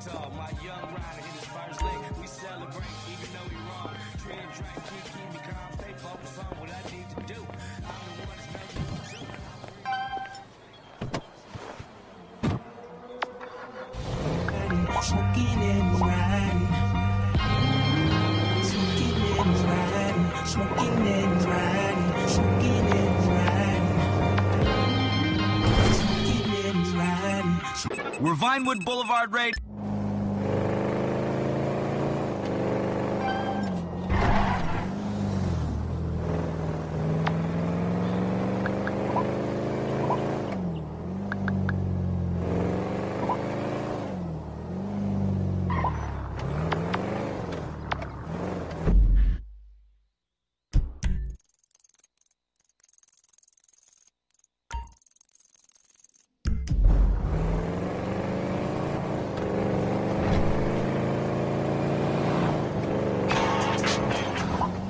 talk. My young rider hit his first lick. We celebrate, even though we wrong. Tread, drink, keep, keep me calm. Stay focused on what I need to do. I'm the one that's making. Smoking and riding. Smoking and riding. Smoking We're Vinewood Boulevard Raid.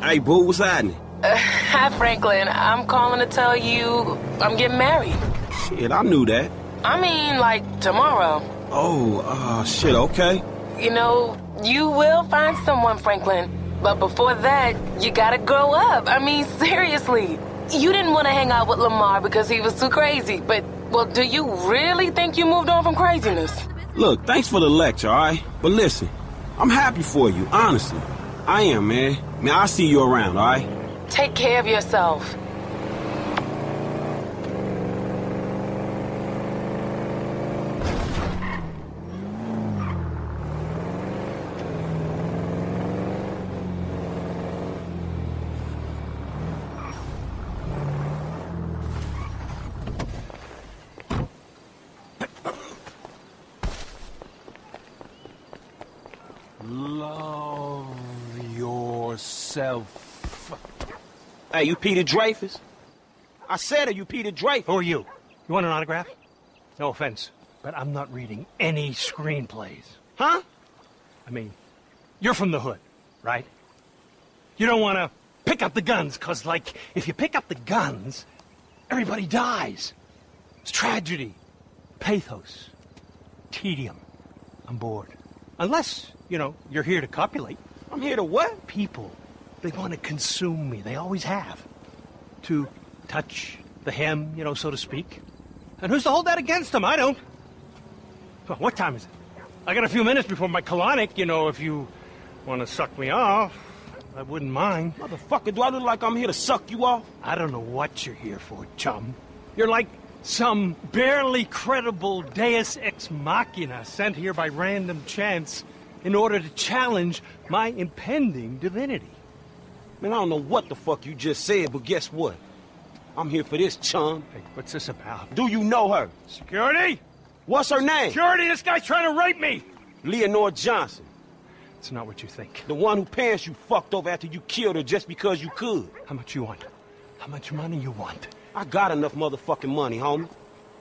Hey, boo, what's happening? Hi, Franklin. I'm calling to tell you I'm getting married. Shit, I knew that. I mean, like tomorrow. Oh, uh, shit, okay. You know, you will find someone, Franklin. But before that, you gotta grow up. I mean, seriously. You didn't want to hang out with Lamar because he was too crazy. But, well, do you really think you moved on from craziness? Look, thanks for the lecture, alright? But listen, I'm happy for you, honestly. I am, man. Man, I'll see you around, alright? Take care of yourself. Love yourself. Hey, you Peter Dreyfuss? I said it, you Peter Dreyfuss. Who are you? You want an autograph? No offense, but I'm not reading any screenplays. Huh? I mean, you're from the hood, right? You don't want to pick up the guns, because, like, if you pick up the guns, everybody dies. It's tragedy, pathos, tedium. I'm bored. Unless, you know, you're here to copulate. I'm here to what? People, they want to consume me. They always have. To touch the hem, you know, so to speak. And who's to hold that against them? I don't. Well, what time is it? I got a few minutes before my colonic, you know, if you want to suck me off, I wouldn't mind. Motherfucker, do I look like I'm here to suck you off? I don't know what you're here for, chum. You're like some barely credible deus ex machina sent here by random chance in order to challenge my impending divinity. Man, I don't know what the fuck you just said, but guess what? I'm here for this, chum. Hey, what's this about? Do you know her? Security? What's her name? Security, this guy's trying to rape me! Leonora Johnson. It's not what you think. The one who parents you fucked over after you killed her just because you could. How much you want? How much money you want? I got enough motherfucking money, homie.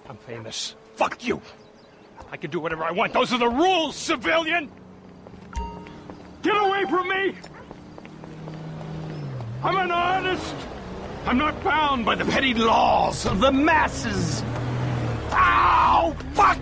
I'm famous. Fuck you! I can do whatever I want. Those are the rules, civilian! Away from me! I'm an artist! I'm not bound by the petty laws of the masses! Ow! Fuck!